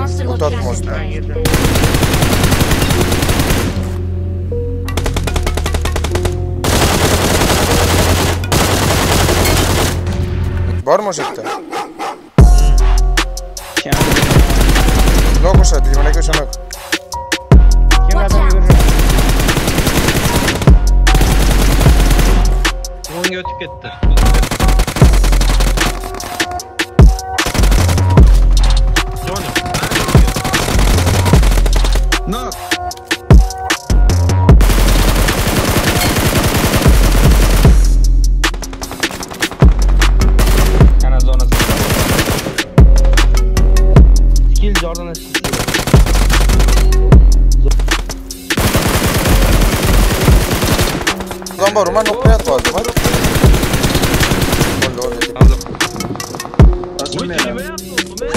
Marked a Ult atma location. üstüne. Ben girdim. Var mı o sette? Kendi. Nok o sette, gimana ke nok. Kim adam görür? Bunun götü gitti. gambaru mă, nu prea toată, mă. Unde, unde? Uite, nivelul, nivelul.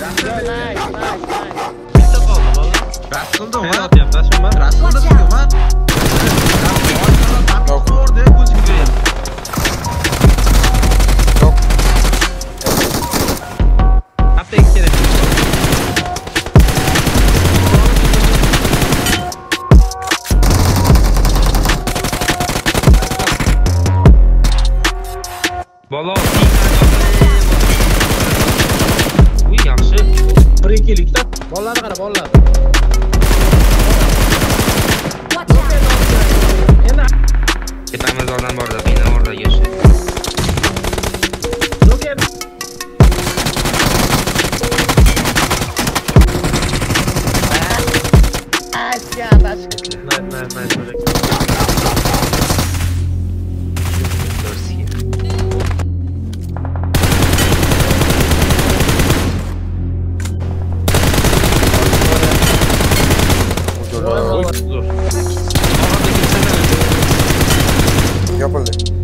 Nice, nice, nice. Uite acolo, mă. Rastul de mă. Rastul de mă. Rastul de mă. Rastul de mă. Rastul de mă. Bollarda qara, bollarda. Ketamiz odam borda, bino orada yasha. Dokem. Acha, bash. Properly.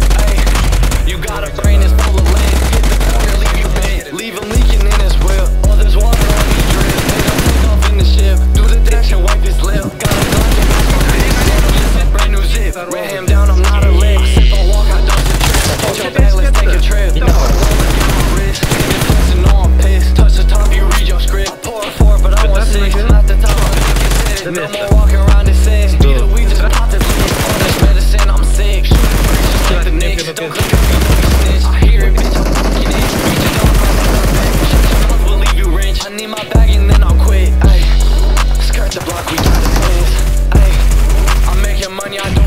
money, I